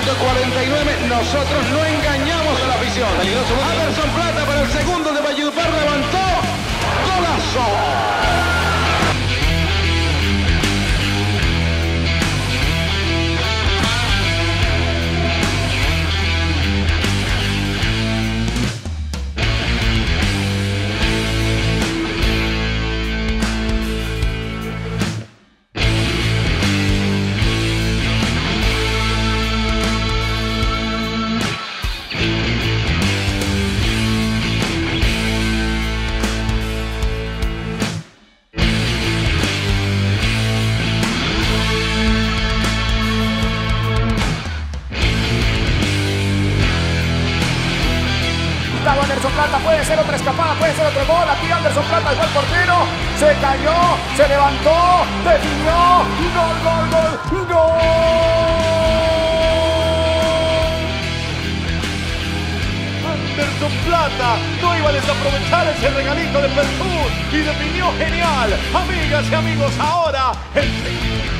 minuto 49. Nosotros no engañamos a la afición. Anderson Plata. Anderson Plata, puede ser otra escapada, puede ser otro gol. Aquí Anderson Plata el portero. Se cayó, se levantó, definió. Gol, gol, gol, gol. Anderson Plata no iba a desaprovechar ese regalito de Perú y definió genial. Amigas y amigos, ahora el